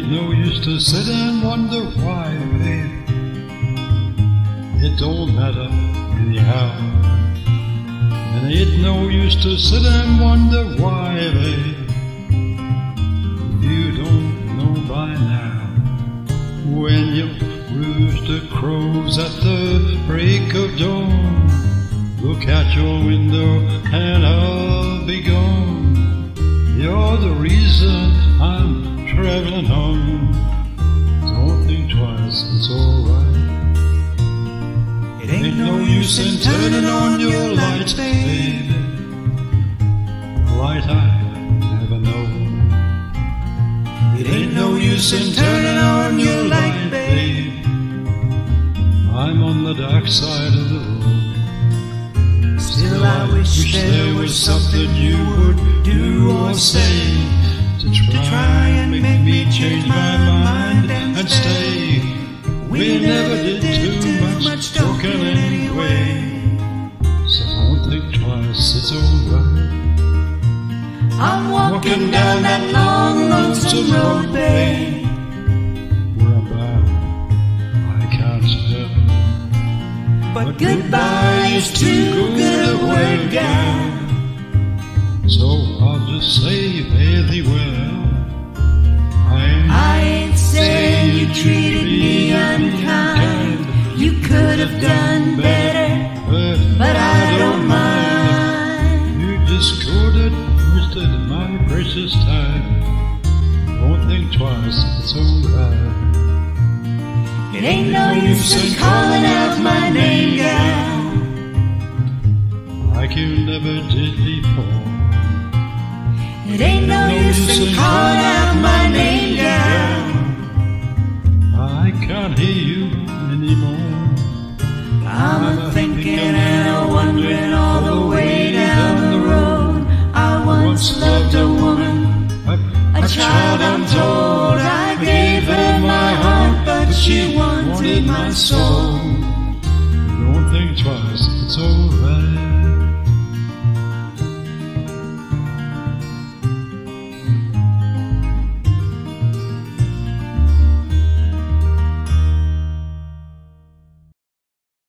used to sit and wonder why, babe. It don't matter anyhow. And it no use to sit and wonder why, babe. You don't know by now. When your rooster crows at the break of dawn, look out your window and I'll be gone. You're the reason I'm traveling home. Don't think twice, it's alright. It Ain't no use in turning on your light, baby. A light I never know. It ain't no use in turning on your light, babe. I'm on the dark side of the road. Still, I wish there was something you would do or say to try, I'm walking down that long, lonesome road, babe. Where I'm bound, I can't tell. But goodbye is too good a word, gal. So I'll just say, fare thee well. I ain't I ain't saying you treated me unkind. You could have done my precious time. Don't think twice, it's alright. It ain't no use in calling out my name, gal. Like you never did before. It ain't no use in calling out my name, my soul. Don't think twice, it's alright.